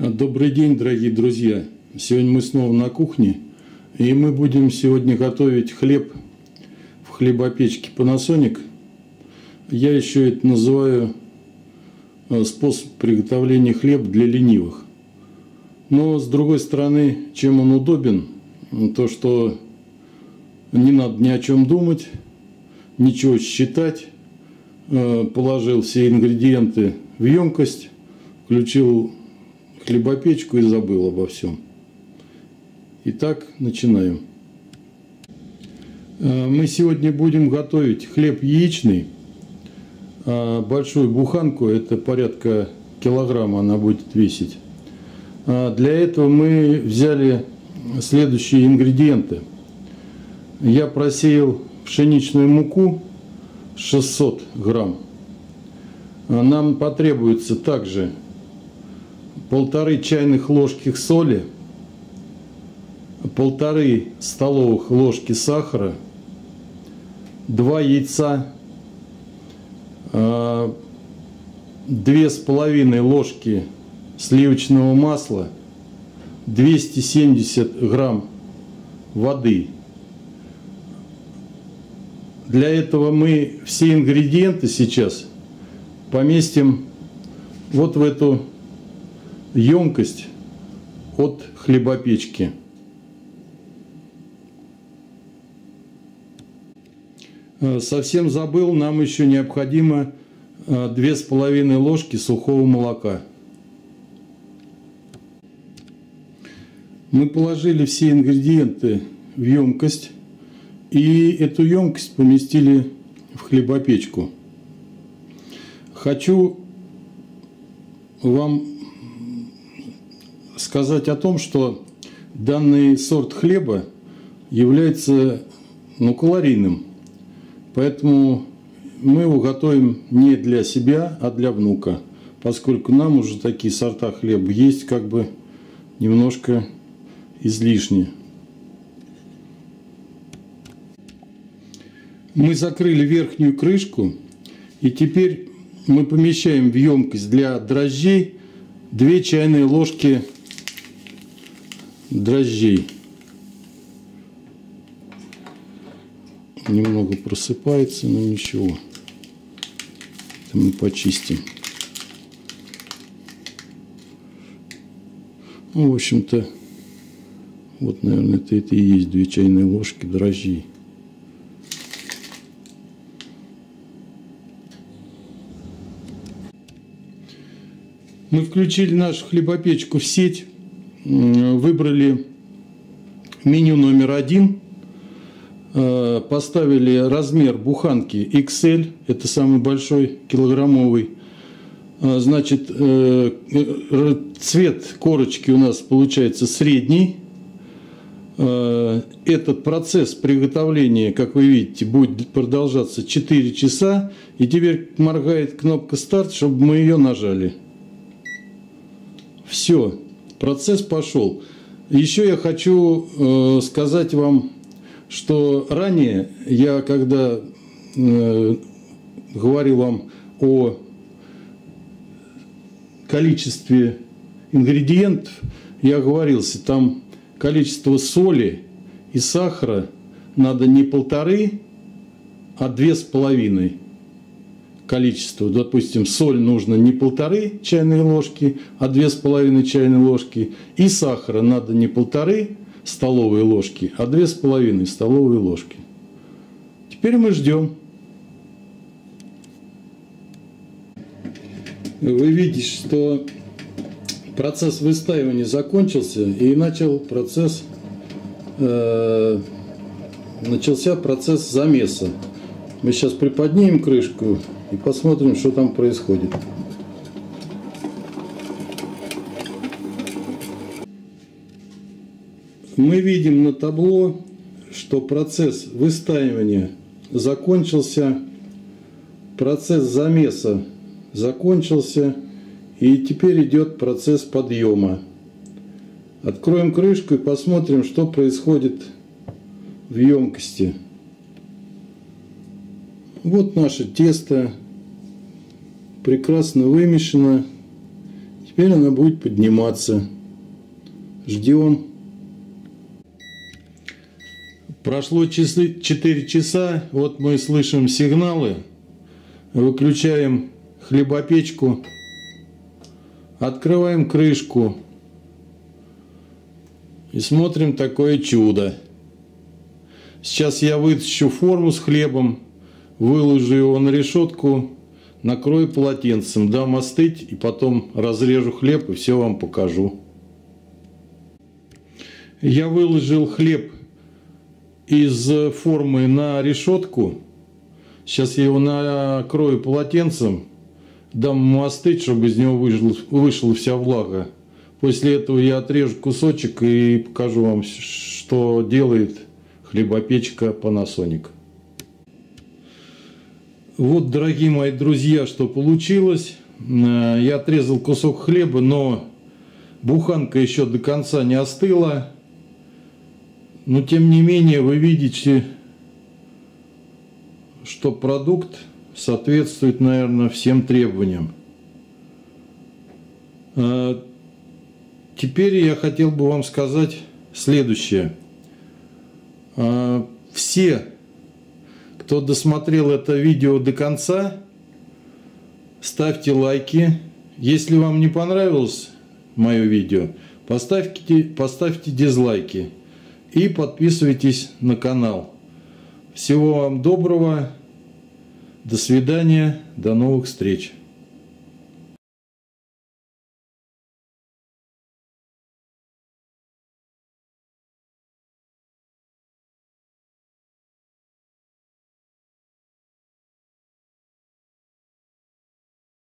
Добрый день, дорогие друзья! Сегодня мы снова на кухне, и мы будем сегодня готовить хлеб в хлебопечке Panasonic. Я еще это называю э, способ приготовления хлеба для ленивых. Но с другой стороны, чем он удобен, то что не надо ни о чем думать, ничего считать, э, положил все ингредиенты в емкость, включил хлебопечку и забыл обо всем. Итак, начинаем. Э, мы сегодня будем готовить хлеб яичный. Э, большую буханку, это порядка килограмма она будет весить. Э, для этого мы взяли следующие ингредиенты. Я просеял пшеничную муку 600 грамм. Нам потребуется также полторы чайных ложки соли, полторы столовых ложки сахара, два яйца, а, две с половиной ложки сливочного масла, 270 грамм воды. Для этого мы все ингредиенты сейчас поместим вот в эту емкость от хлебопечки. Э, совсем забыл, нам еще необходимо э, две с половиной ложки сухого молока. Мы положили все ингредиенты в емкость и эту емкость поместили в хлебопечку. Хочу вам сказать о том, что данный сорт хлеба является ну, калорийным. Поэтому мы его готовим не для себя, а для внука. Поскольку нам уже такие сорта хлеба есть как бы немножко излишне. Мы закрыли верхнюю крышку и теперь мы помещаем в емкость для дрожжей 2 чайные ложки дрожжей. Немного просыпается, но ничего. Это мы почистим. Ну, в общем-то, вот, наверное, это, это и есть две чайные ложки дрожжей. Мы включили нашу хлебопечку в сеть выбрали меню номер один, э, поставили размер буханки XL, это самый большой килограммовый. Э, значит, э, цвет корочки у нас получается средний. Этот процесс приготовления, как вы видите, будет продолжаться 4 часа. И теперь моргает кнопка старт, чтобы мы ее нажали. Все. Процесс пошел. Еще я хочу э, сказать вам, что ранее я, когда э, говорил вам о количестве ингредиентов, я говорился, там количество соли и сахара надо не полторы, а две с половиной количество, допустим, соль нужно не полторы чайные ложки, а две с половиной чайные ложки, и сахара надо не полторы столовые ложки, а две с половиной столовые ложки. Теперь мы ждем. Вы видите, что процесс выстаивания закончился и начал процесс, э, начался процесс замеса. Мы сейчас приподнимем крышку и посмотрим, что там происходит. Мы видим на табло, что процесс выстаивания закончился, процесс замеса закончился, и теперь идет процесс подъема. Откроем крышку и посмотрим, что происходит в емкости. Вот наше тесто прекрасно вымешано. Теперь она будет подниматься. Ждем. Прошло часы, 4 часа, вот мы слышим сигналы. Выключаем хлебопечку. Открываем крышку. И смотрим такое чудо. Сейчас я вытащу форму с хлебом, выложу его на решетку, накрою полотенцем, дам остыть и потом разрежу хлеб и все вам покажу. Я выложил хлеб из формы на решетку. Сейчас я его накрою полотенцем, дам ему остыть, чтобы из него вышла, вышла вся влага. После этого я отрежу кусочек и покажу вам, что делает хлебопечка Panasonic. Вот, дорогие мои друзья, что получилось. Э, я отрезал кусок хлеба, но буханка еще до конца не остыла. Но тем не менее вы видите, что продукт соответствует, наверное, всем требованиям. А, теперь я хотел бы вам сказать следующее. А, все, кто досмотрел это видео до конца, ставьте лайки. Если вам не понравилось мое видео, поставьте, поставьте дизлайки и подписывайтесь на канал. Всего вам доброго, до свидания, до новых встреч.